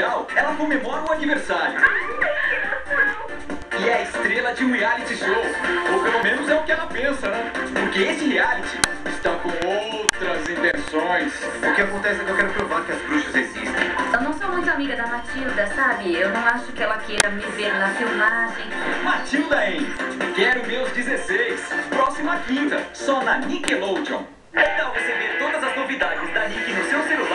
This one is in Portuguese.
ela comemora o aniversário. E é a estrela de um reality show. Ou pelo menos é o que ela pensa, né? Porque esse reality está com outras intenções. O que acontece é que eu quero provar que as bruxas existem. Eu não sou muito amiga da Matilda, sabe? Eu não acho que ela queira me ver na filmagem. Matilda hein? Quero meus 16. Próxima quinta, só na Nickelodeon. É tal você ver todas as novidades da Nick no seu celular